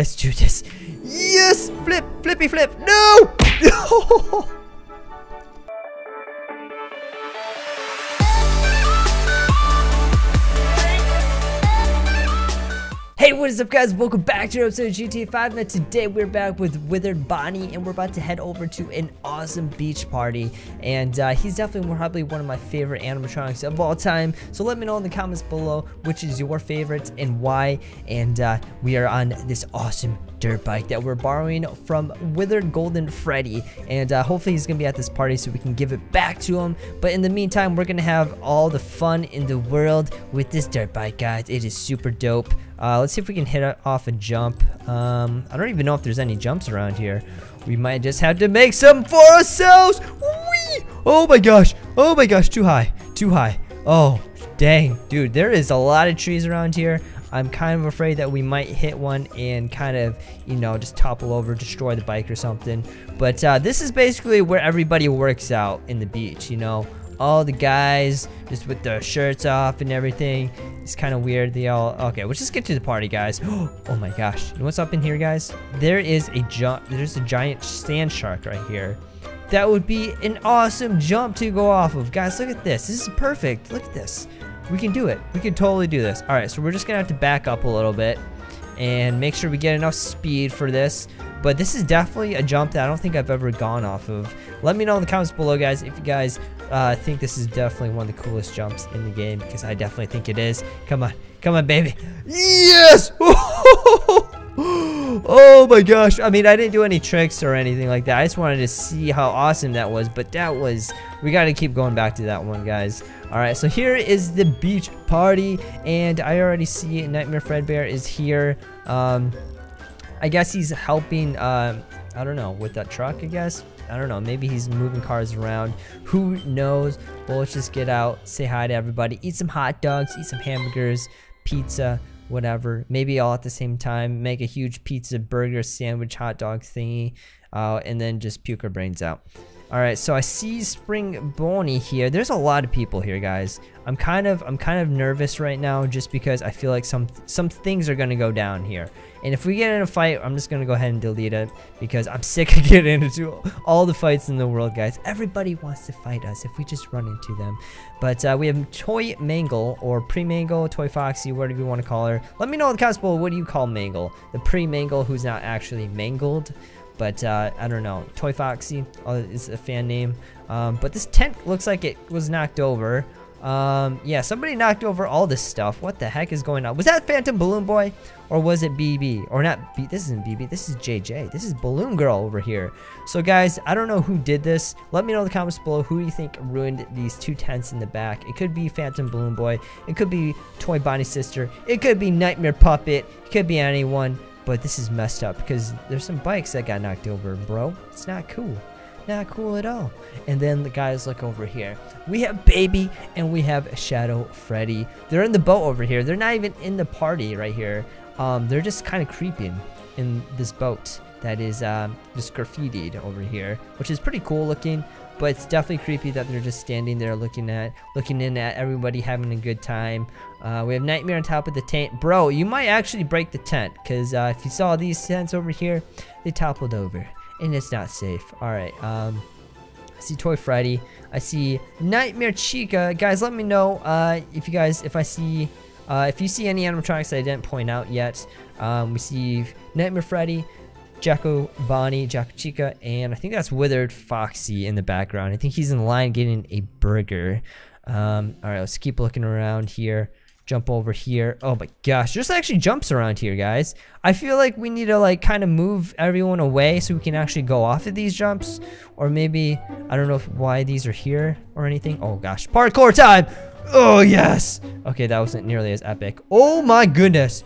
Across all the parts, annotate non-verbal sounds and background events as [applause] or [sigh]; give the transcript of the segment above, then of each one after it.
Let's do this. Yes! Flip! Flippy flip! No! [laughs] Hey, what is up guys? Welcome back to another episode of GTA 5 and today we're back with Withered Bonnie and we're about to head over to an awesome beach party. And uh, he's definitely probably one of my favorite animatronics of all time. So let me know in the comments below which is your favorite and why. And uh, we are on this awesome dirt bike that we're borrowing from Withered Golden Freddy. And uh, hopefully he's gonna be at this party so we can give it back to him. But in the meantime we're gonna have all the fun in the world with this dirt bike guys. It is super dope uh, let's see if we can hit off a jump. Um, I don't even know if there's any jumps around here. We might just have to make some for ourselves. Whee! Oh my gosh. Oh my gosh. Too high. Too high. Oh, dang. Dude, there is a lot of trees around here. I'm kind of afraid that we might hit one and kind of, you know, just topple over, destroy the bike or something. But uh, this is basically where everybody works out in the beach, you know all the guys just with their shirts off and everything. It's kind of weird. They all okay. Let's just get to the party, guys. [gasps] Oh my gosh! You know what's up in here, guys? There is a jump. There's a giant sand shark right here. That would be an awesome jump to go off of, guys. Look at this. This is perfect. Look at this. We can do it. We can totally do this. All right, so we're just gonna have to back up a little bit and make sure we get enough speed for this. But this is definitely a jump that I don't think I've ever gone off of. Let me know in the comments below, guys, if you guys uh, think this is definitely one of the coolest jumps in the game, because I definitely think it is. Come on. Come on, baby. Yes! [laughs] [laughs] oh my gosh. I mean, I didn't do any tricks or anything like that. I just wanted to see how awesome that was. But that was... We got to keep going back to that one, guys. Alright, so here is the beach party. And I already see Nightmare Fredbear is here. Um, I guess he's helping... Uh, I don't know, with that truck, I guess. I don't know, maybe he's moving cars around. Who knows? Well, let's just get out, say hi to everybody, eat some hot dogs, eat some hamburgers, pizza, whatever. Maybe all at the same time. Make a huge pizza, burger, sandwich, hot dog thingy, uh, and then just puke our brains out. Alright, so I see Spring Bonnie here. There's a lot of people here, guys. I'm kind of I'm kind of nervous right now just because I feel like some some things are gonna go down here. And if we get in a fight, I'm just gonna go ahead and delete it because I'm [laughs] sick of getting into all the fights in the world, guys. Everybody wants to fight us if we just run into them. But uh, we have Toy Mangle or Pre-Mangle, Toy Foxy, whatever you want to call her. Let me know in the comments below, what do you call Mangle? The Pre-Mangle who's not actually mangled but uh, I don't know. Toy Foxy uh, is a fan name. Um, but this tent looks like it was knocked over. Um, yeah, somebody knocked over all this stuff. What the heck is going on? Was that Phantom Balloon Boy? Or was it BB? Or not B this isn't BB, this is JJ. This is Balloon Girl over here. So guys, I don't know who did this. Let me know in the comments below who you think ruined these two tents in the back. It could be Phantom Balloon Boy. It could be Toy Bonnie Sister. It could be Nightmare Puppet. It could be anyone. But this is messed up because there's some bikes that got knocked over, bro. It's not cool. Not cool at all. And then the guys look over here. We have Baby and we have Shadow Freddy. They're in the boat over here. They're not even in the party right here. Um, they're just kind of creeping in this boat that is um, just graffitied over here, which is pretty cool looking. But it's definitely creepy that they're just standing there looking at, looking in at everybody having a good time. Uh, we have Nightmare on top of the tent. Bro, you might actually break the tent, because uh, if you saw these tents over here, they toppled over and it's not safe. All right. Um, I see Toy Freddy. I see Nightmare Chica. Guys, let me know uh, if you guys, if I see, uh, if you see any animatronics that I didn't point out yet. Um, we see Nightmare Freddy, Jacko Bonnie, Jack-O-Chica, and I think that's Withered Foxy in the background. I think he's in line getting a burger. Um, all right, let's keep looking around here jump over here. Oh my gosh, there's actually jumps around here, guys. I feel like we need to like kind of move everyone away so we can actually go off of these jumps. Or maybe, I don't know if, why these are here or anything. Oh gosh, parkour time! Oh yes! Okay, that wasn't nearly as epic. Oh my goodness!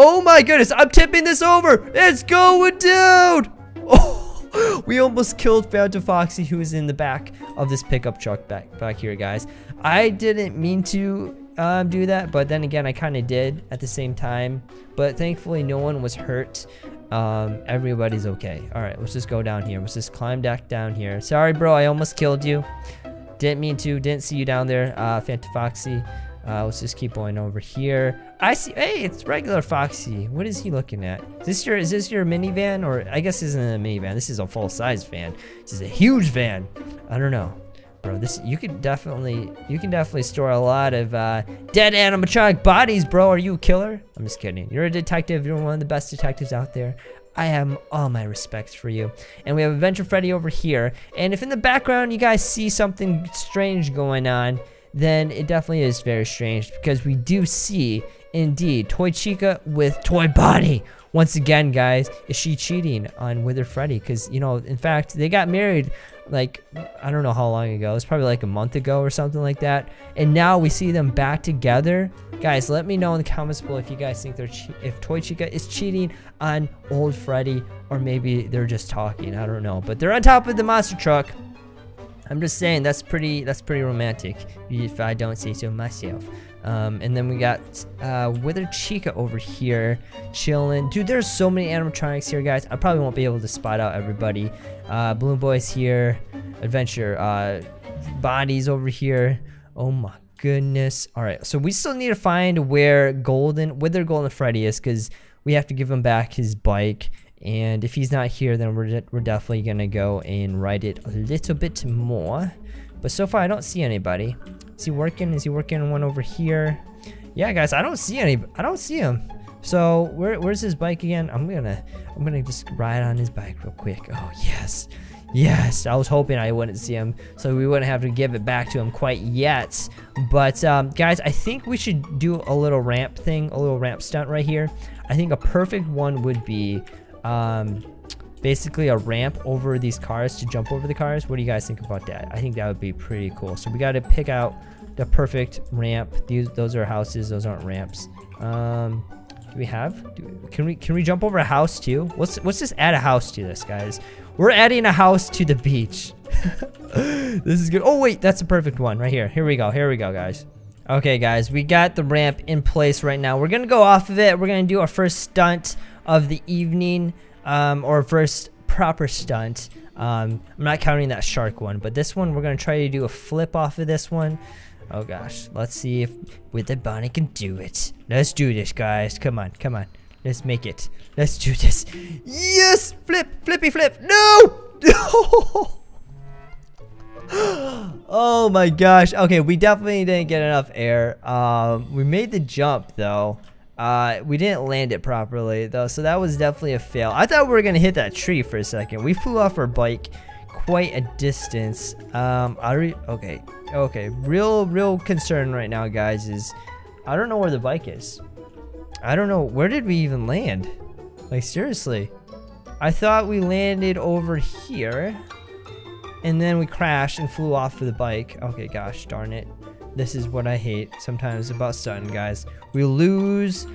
Oh my goodness, I'm tipping this over! It's going down! [laughs] Oh, we almost killed Phantom Foxy who is in the back of this pickup truck back, back here, guys. I didn't mean to um, do that, but then again, I kind of did at the same time. But thankfully, no one was hurt. Um, everybody's okay. All right, let's just go down here. Let's just climb back down here. Sorry, bro, I almost killed you. Didn't mean to. Didn't see you down there, uh, Phantom Foxy. Uh, let's just keep going over here. I see. Hey, it's regular Foxy. What is he looking at? Is this your is this your minivan or I guess isn't a minivan. This is a full size van. This is a huge van. I don't know, bro. This you could definitely you can definitely store a lot of uh, dead animatronic bodies, bro. Are you a killer? I'm just kidding. You're a detective. You're one of the best detectives out there. I have all my respects for you. And we have Adventure Freddy over here. And if in the background you guys see something strange going on, then it definitely is very strange because we do see indeed Toy Chica with Toy Bonnie. Once again, guys, is she cheating on Wither Freddy? Because, you know, in fact, they got married like, I don't know how long ago. It's probably like a month ago or something like that. And now we see them back together. Guys, let me know in the comments below if you guys think they're if Toy Chica is cheating on old Freddy or maybe they're just talking. I don't know. But they're on top of the monster truck. I'm just saying that's pretty that's pretty romantic if I don't say so myself. Um, and then we got uh, Wither Chica over here chilling. Dude, there's so many animatronics here, guys. I probably won't be able to spot out everybody. Uh, Balloon Boy's here. Adventure uh, Bodies over here. Oh my goodness. All right, so we still need to find where Golden, Wither Golden Freddy is because we have to give him back his bike and if he's not here, then we're, we're definitely going to go and write it a little bit more. But so far, I don't see anybody. Is he working? Is he working on one over here? Yeah, guys, I don't see any. I don't see him. So where, where's his bike again? I'm gonna I'm gonna just ride on his bike real quick. Oh yes, yes. I was hoping I wouldn't see him, so we wouldn't have to give it back to him quite yet. But um, guys, I think we should do a little ramp thing, a little ramp stunt right here. I think a perfect one would be um, basically a ramp over these cars to jump over the cars. What do you guys think about that? I think that would be pretty cool. So we got to pick out the perfect ramp. These those are houses. Those aren't ramps. Um, do we have? Do, can we can we jump over a house too? Let's let's just add a house to this, guys. We're adding a house to the beach. [laughs] this is good. Oh wait, that's a perfect one right here. Here we go. Here we go, guys. Okay, guys, we got the ramp in place right now. We're gonna go off of it. We're gonna do our first stunt of the evening um, or first proper stunt. Um, I'm not counting that shark one, but this one we're gonna try to do a flip off of this one. Oh gosh, let's see if Wither Bonnie can do it. Let's do this, guys. Come on, come on. Let's make it. Let's do this. Yes! Flip, flippy flip. No! [laughs] oh my gosh. Okay, we definitely didn't get enough air. Um, we made the jump though. Uh, we didn't land it properly though, so that was definitely a fail. I thought we were gonna hit that tree for a second. We flew off our bike quite a distance. Um, I re okay, okay. Real, real concern right now, guys, is I don't know where the bike is. I don't know where did we even land. Like seriously, I thought we landed over here, and then we crashed and flew off of the bike. Okay, gosh darn it. This is what I hate sometimes about stunting, guys. We lose,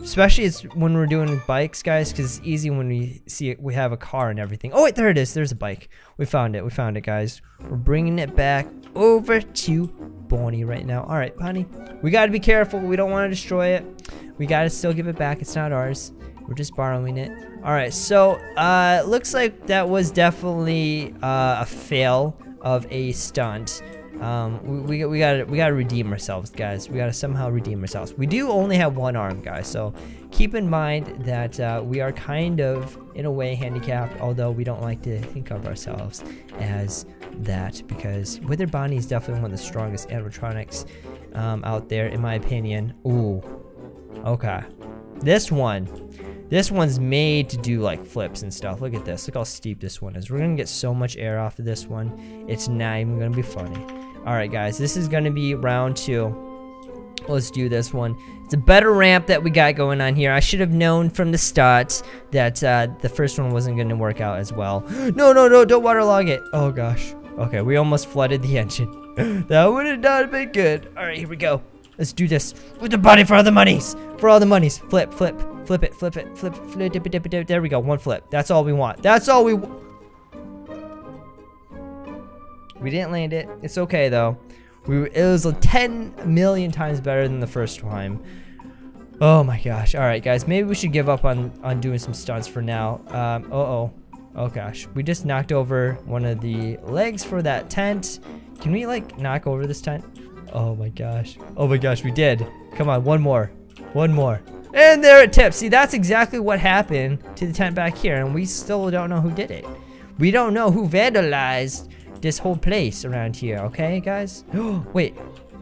especially it's when we're doing bikes, guys, because it's easy when we see it, we have a car and everything. Oh, wait, there it is. There's a bike. We found it. We found it, guys. We're bringing it back over to Bonnie right now. All right, Bonnie, we got to be careful. We don't want to destroy it. We got to still give it back. It's not ours. We're just borrowing it. All right, so uh, looks like that was definitely uh, a fail of a stunt. Um, we, we, we gotta we gotta redeem ourselves, guys. We gotta somehow redeem ourselves. We do only have one arm, guys, so keep in mind that uh, we are kind of, in a way, handicapped, although we don't like to think of ourselves as that, because Wither Bonnie is definitely one of the strongest animatronics um, out there, in my opinion. Ooh, okay. This one, this one's made to do like flips and stuff. Look at this. Look how steep this one is. We're gonna get so much air off of this one. It's not even gonna be funny. Alright guys, this is going to be round two. Let's do this one. It's a better ramp that we got going on here. I should have known from the start that uh, the first one wasn't going to work out as well. no, no, no, don't waterlog it. Oh gosh. Okay, we almost flooded the engine. that would have not been good. Alright, here we go. Let's do this. Wither Bonnie for all the monies. For all the monies. Flip, flip, flip it, flip it, flip, flip, dip, dip, dip. There we go. One flip. That's all we want. That's all we. We didn't land it. It's okay though. We were, it was 10 million times better than the first time. Oh my gosh. All right, guys. Maybe we should give up on, on doing some stunts for now. Um, uh-oh. Oh gosh. We just knocked over one of the legs for that tent. Can we like knock over this tent? Oh my gosh. Oh my gosh, we did. Come on, one more. One more. And there it tips. See, that's exactly what happened to the tent back here, and we still don't know who did it. We don't know who vandalized this whole place around here, okay, guys? [gasps] Wait,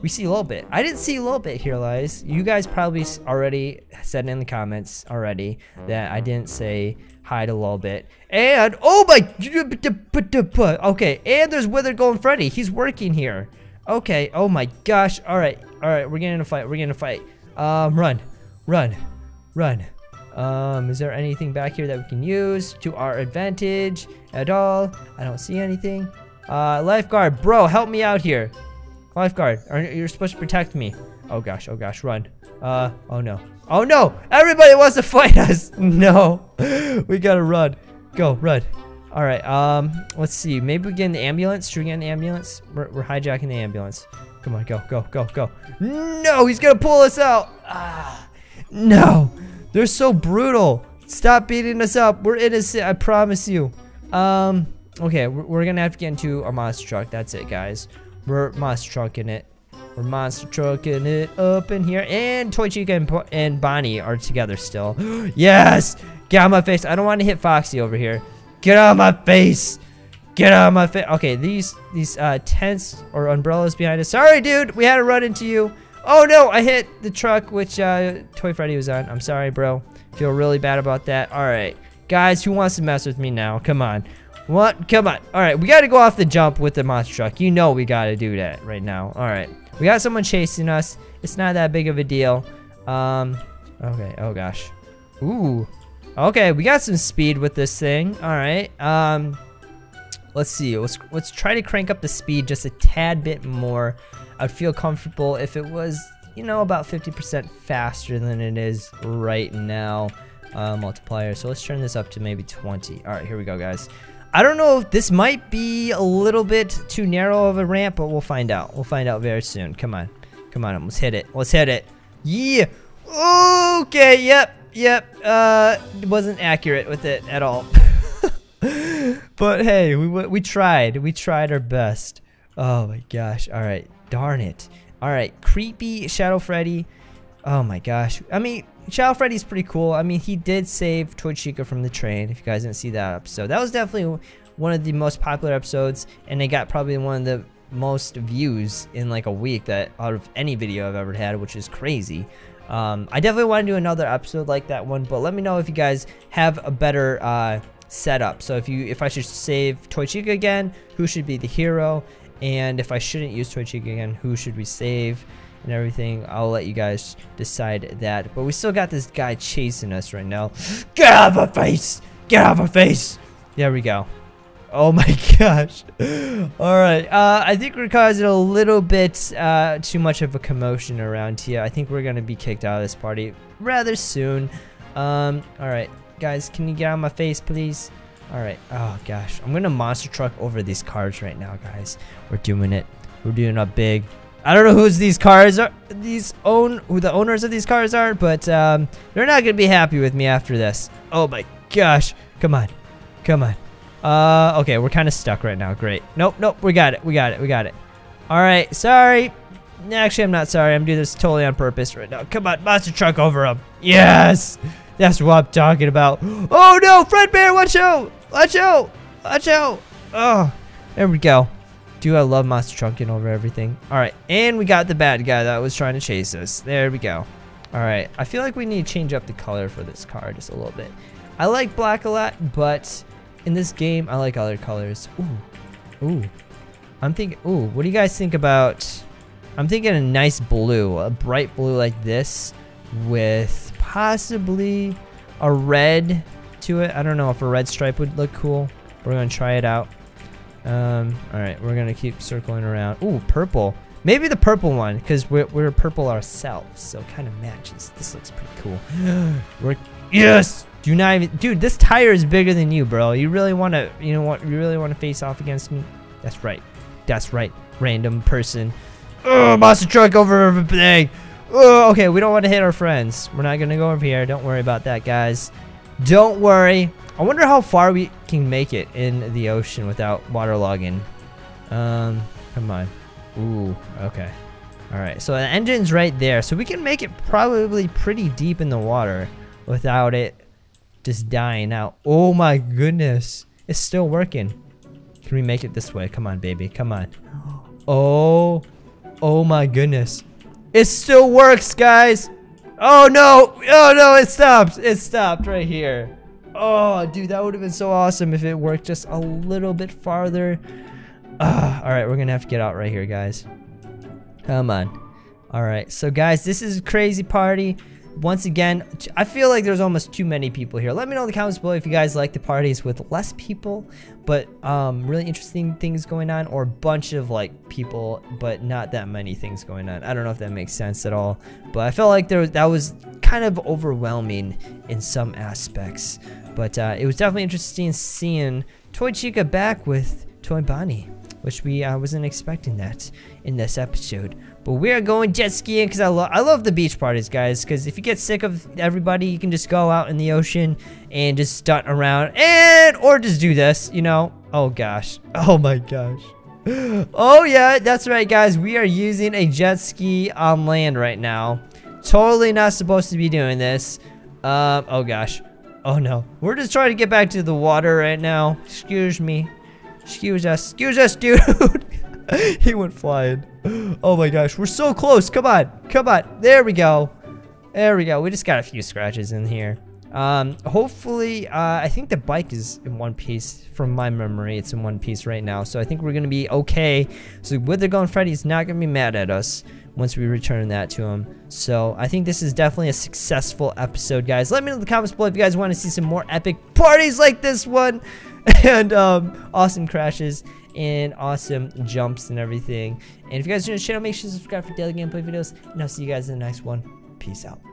we see a little bit. I didn't see a little bit here, guys. You guys probably already said in the comments already that I didn't say hide a little bit. And, oh my, okay, and there's Withered Golden Freddy. He's working here. Okay, oh my gosh. All right, all right, we're getting in a fight. We're getting in a fight. Um, run, run, run. Um, is there anything back here that we can use to our advantage at all? I don't see anything. Uh, lifeguard, bro, help me out here. Lifeguard, you're supposed to protect me. Oh gosh, oh gosh, run. Uh, oh no. Oh no! Everybody wants to [laughs] fight us! No. [laughs] we gotta run. Go, run. Alright, um, let's see. Maybe we get an ambulance? Should we get an ambulance? We're, we're hijacking the ambulance. Come on, go, go, go, go. No, he's gonna pull us out! Ah, no! They're so brutal! Stop beating us up! We're innocent, I promise you. Um, okay, we're, gonna have to get into a monster truck. That's it, guys. We're monster trucking it. We're monster trucking it up in here. And Toy Chica and, and Bonnie are together still. [gasps] yes! Get out my face. I don't want to hit Foxy over here. Get out of my face! Get out of my face. Okay, these these uh, tents or umbrellas behind us. Sorry, dude. We had to run into you. Oh, no. I hit the truck which uh, Toy Freddy was on. I'm sorry, bro. Feel really bad about that. All right. Guys, who wants to mess with me now? Come on. What? Come on. All right, we got to go off the jump with the monster truck. You know we got to do that right now. All right. We got someone chasing us. It's not that big of a deal. Um, okay. Oh, gosh. Ooh. Okay, we got some speed with this thing. All right. Um, let's see. Let's, let's try to crank up the speed just a tad bit more. I'd feel comfortable if it was, you know, about 50% faster than it is right now. Uh, multiplier. So let's turn this up to maybe 20. All right, here we go, guys. I don't know if this might be a little bit too narrow of a ramp, but we'll find out. We'll find out very soon. Come on. Come on, let's hit it. Let's hit it. Yeah. Okay, yep, yep. Uh, wasn't accurate with it at all. [laughs] but hey, we, we tried. We tried our best. Oh my gosh. All right. Darn it. All right. Creepy Shadow Freddy. Oh my gosh. I mean, Shadow Freddy's pretty cool. I mean, he did save Toy Chica from the train, if you guys didn't see that episode. That was definitely one of the most popular episodes, and it got probably one of the most views in like a week that out of any video I've ever had, which is crazy. Um, I definitely want to do another episode like that one, but let me know if you guys have a better uh, setup. So if you, if I should save Toy Chica again, who should be the hero? And if I shouldn't use Toy Chica again, who should we save? And everything. I'll let you guys decide that. But we still got this guy chasing us right now. [gasps] Get out of my face! Get out of my face! There we go. Oh [laughs] my gosh. [gasps] Alright, uh, I think we're causing a little bit uh, too much of a commotion around here. I think we're going to be kicked out of this party rather soon. Um, Alright, guys, can you get out of my face, please? Alright, oh gosh. I'm going to monster truck over these cars right now, guys. We're doing it. We're doing a big I don't know who's these cars are, these own, who the owners of these cars are, but um, they're not gonna be happy with me after this. Oh my gosh! Come on, come on. Uh, okay, we're kind of stuck right now. Great. Nope, nope. We got it. We got it. We got it. All right. Sorry. Actually, I'm not sorry. I'm doing this totally on purpose right now. Come on, monster truck over him. Yes, that's what I'm talking about. [gasps] Oh no, Fredbear! Watch out! Watch out! Watch out! Oh, there we go. Do I love monster trucking over everything? Alright, and we got the bad guy that was trying to chase us. There we go. Alright, I feel like we need to change up the color for this car just a little bit. I like black a lot, but in this game, I like other colors. Ooh, ooh. I'm thinking, ooh, what do you guys think about, I'm thinking a nice blue, a bright blue like this with possibly a red to it. I don't know if a red stripe would look cool. We're going to try it out. Um, alright, we're gonna keep circling around. Ooh, purple. Maybe the purple one, because we're, we're purple ourselves, so it kind of matches. This looks pretty cool. [gasps] we're, yes! Do not even, dude, this tire is bigger than you, bro. You really want to, you know what, you really want to face off against me? That's right. That's right, random person. Oh, monster truck over everything. Oh, okay, we don't want to hit our friends. We're not going to go over here. Don't worry about that, guys. Don't worry. I wonder how far we can make it in the ocean without waterlogging. Um, come on. Ooh, okay. All right, so the engine's right there. So we can make it probably pretty deep in the water without it just dying out. Oh my goodness. It's still working. Can we make it this way? Come on, baby. Come on. Oh. Oh my goodness. It still works, guys. Oh no. Oh no, it stopped. It stopped right here. Oh, dude, that would have been so awesome if it worked just a little bit farther. Uh, all right, we're going to have to get out right here, guys. Come on. All right, so guys, this is a crazy party. Once again, I feel like there's almost too many people here. Let me know in the comments below if you guys like the parties with less people, but um, really interesting things going on, or a bunch of like people, but not that many things going on. I don't know if that makes sense at all, but I felt like there was, that was kind of overwhelming in some aspects. But uh, it was definitely interesting seeing Toy Chica back with Toy Bonnie which we uh, wasn't expecting that in this episode. But we are going jet skiing because I, lo I love the beach parties, guys. Because if you get sick of everybody, you can just go out in the ocean and just stunt around and or just do this, you know. Oh gosh. [laughs] Oh my gosh. [gasps] Oh yeah, that's right, guys. We are using a jet ski on land right now. Totally not supposed to be doing this. Um. Oh gosh. Oh no. We're just trying to get back to the water right now. Excuse me. Excuse us. Excuse us, dude. [laughs] he went flying. Oh my gosh. We're so close. Come on. Come on. There we go. There we go. We just got a few scratches in here. Um, hopefully, uh, I think the bike is in one piece from my memory. It's in one piece right now. So I think we're going to be okay. So Wither Golden Freddy's not going to be mad at us once we return that to him. So I think this is definitely a successful episode, guys. Let me know in the comments below if you guys want to see some more epic parties like this one. [laughs] and um, awesome crashes and awesome jumps and everything. And if you guys are new to the channel, make sure to subscribe for daily gameplay videos. And I'll see you guys in the next one. Peace out.